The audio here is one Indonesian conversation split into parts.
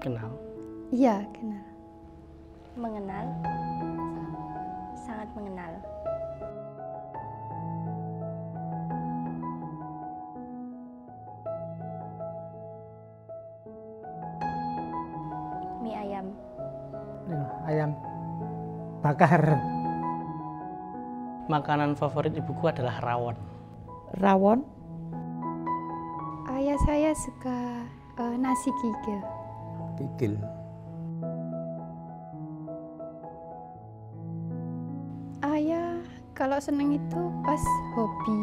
Kenal. Iya, kenal. Mengenal? Sangat mengenal. Mie ayam. Ya, ayam bakar. Makanan favorit ibuku adalah rawon. Rawon, Ayah saya suka eh, nasi gigil. Kikil. Ayah kalau seneng itu pas hobi.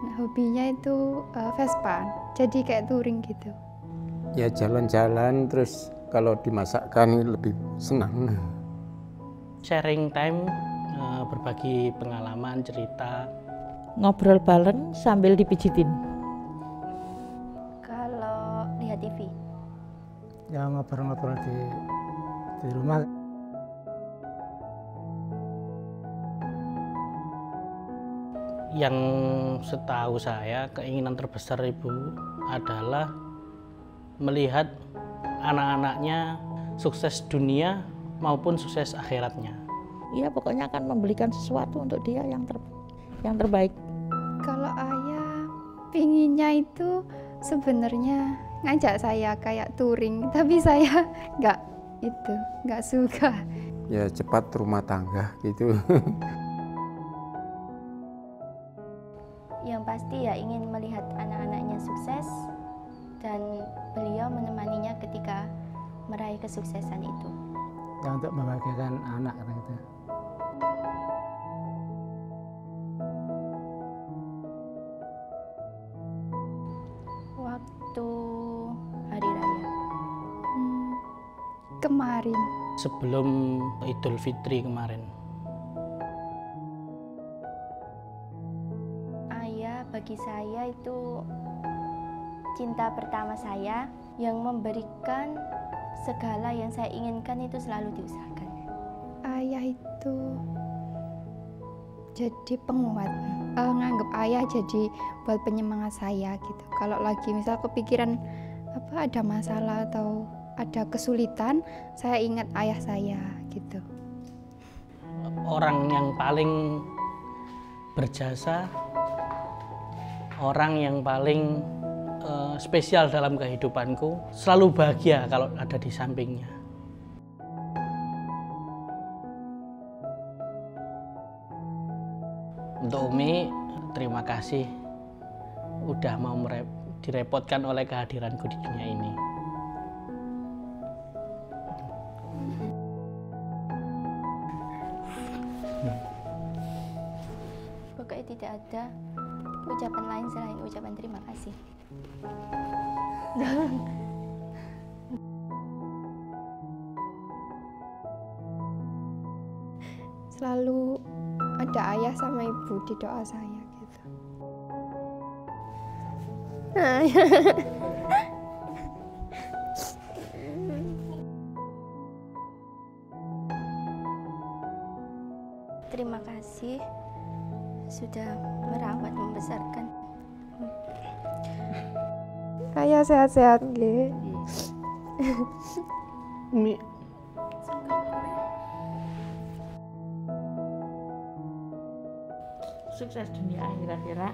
Nah, hobinya itu eh, Vespa. Jadi kayak touring gitu. Ya jalan-jalan terus kalau dimasakkan lebih senang. Sharing time, eh, berbagi pengalaman, cerita. ngobrol bareng sambil dipijitin. Kalau lihat TV. Ya ngobrol-ngobrol di di rumah. Yang setahu saya keinginan terbesar ibu adalah melihat anak-anaknya sukses dunia maupun sukses akhiratnya. Iya, pokoknya akan memberikan sesuatu untuk dia yang ter yang terbaik. Kalau ayah pinginnya itu sebenarnya ngajak saya kayak touring, tapi saya nggak itu, nggak suka. Ya cepat rumah tangga gitu. Yang pasti ya ingin melihat anak-anaknya sukses dan beliau menemaninya ketika meraih kesuksesan itu. Ya untuk membahagiakan anak gitu. Kemarin Sebelum Idul Fitri kemarin. Ayah bagi saya itu cinta pertama saya yang memberikan segala yang saya inginkan itu selalu diusahakan. ayah itu jadi penguat Eh, nganggap ayah jadi buat penyemangat saya gitu kalau lagi misal kepikiran apa ada masalah atau ada kesulitan saya ingat ayah saya gitu Orang yang paling berjasa, orang yang paling eh, spesial dalam kehidupanku, selalu bahagia kalau ada di sampingnya. Untuk Umi, terima kasih udah mau direpotkan oleh kehadiranku di dunia ini. Pokoknya tidak ada ucapan lain selain ucapan terima kasih. selalu ada ayah sama ibu di doa saya gitu Terima kasih sudah merawat membesarkan. ayah sehat-sehat nggih Umi, Sukses dunia akhirat ya.